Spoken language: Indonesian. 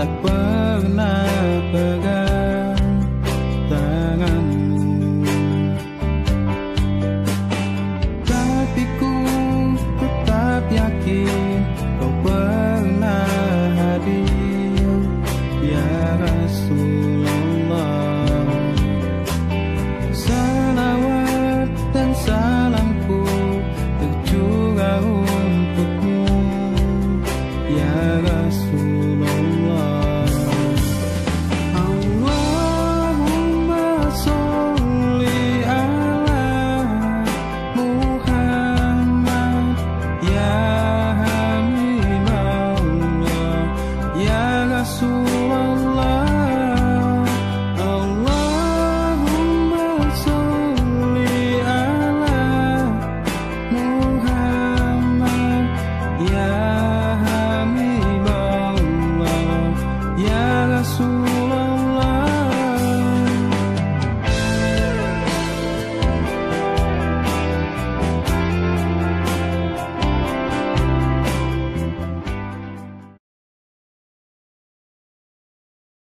tak pernah pegang tanganmu. Tapi ku tetap yakin kau pernah hadir Ya Rasulullah. Salawat dan salamku tercurah untukmu Ya Rasulullah soon.